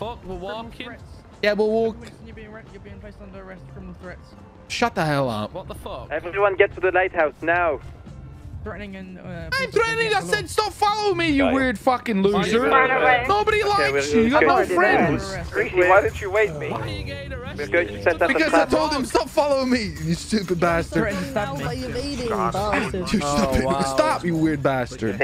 fuck? We're walking. Yeah, we'll walk. You're being, you're being placed under arrest for criminal threats. Shut the hell up. What the fuck? Everyone get to the lighthouse now. Threatening and. Uh, I'm threatening. I said stop following me, you Guys. weird fucking loser. Nobody Okay, likes you. You got no friends. Arrest. Why didn't you wait me? Why are you getting arrested? Because I told him stop following me, you stupid bastard. You're stupid. Oh, stop, you weird bastard.